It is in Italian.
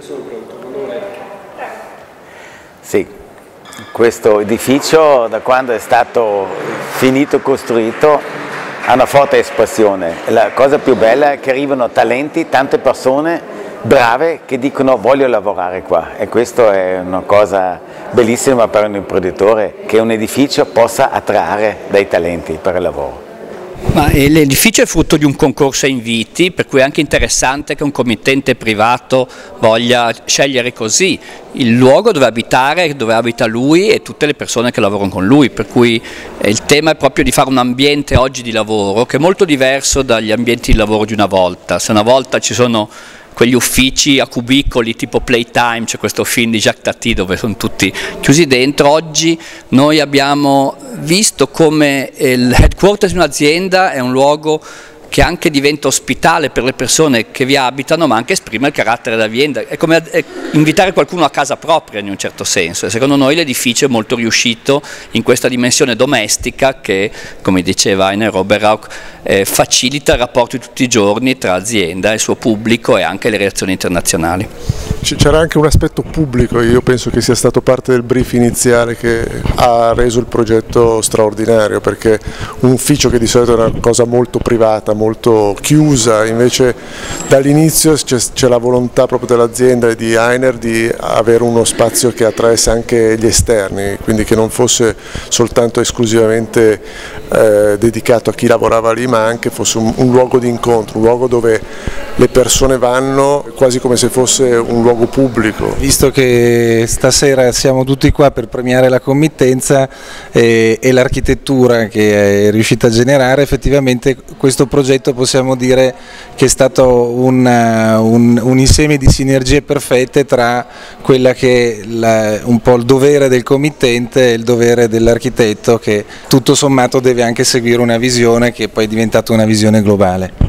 sono pronto, Manuele. Sì, questo edificio da quando è stato finito costruito ha una forte espansione. La cosa più bella è che arrivano talenti, tante persone brave che dicono voglio lavorare qua e questo è una cosa bellissima per un imprenditore che un edificio possa attrarre dei talenti per il lavoro. L'edificio è frutto di un concorso a inviti, per cui è anche interessante che un committente privato voglia scegliere così il luogo dove abitare, dove abita lui e tutte le persone che lavorano con lui, per cui eh, il tema è proprio di fare un ambiente oggi di lavoro che è molto diverso dagli ambienti di lavoro di una volta. Se una volta ci sono quegli uffici a cubicoli tipo Playtime, c'è questo film di Jacques Tati dove sono tutti chiusi dentro, oggi noi abbiamo visto come il headquarters di un'azienda è un luogo che anche diventa ospitale per le persone che vi abitano, ma anche esprime il carattere dell'azienda. È come invitare qualcuno a casa propria in un certo senso. E secondo noi l'edificio è molto riuscito in questa dimensione domestica che, come diceva Heiner Oberauch, eh, facilita il rapporto di tutti i giorni tra azienda e il suo pubblico e anche le relazioni internazionali. C'era anche un aspetto pubblico, io penso che sia stato parte del brief iniziale che ha reso il progetto straordinario, perché un ufficio che di solito è una cosa molto privata, molto chiusa, invece dall'inizio c'è la volontà proprio dell'azienda e di Heiner di avere uno spazio che attraesse anche gli esterni, quindi che non fosse soltanto esclusivamente eh, dedicato a chi lavorava lì, ma anche fosse un, un luogo di incontro, un luogo dove le persone vanno quasi come se fosse un luogo pubblico. Visto che stasera siamo tutti qua per premiare la committenza e, e l'architettura che è riuscita a generare, effettivamente questo progetto possiamo dire che è stato un, un, un insieme di sinergie perfette tra quella che è un po' il dovere del committente e il dovere dell'architetto che tutto sommato deve anche seguire una visione che poi è diventata una visione globale.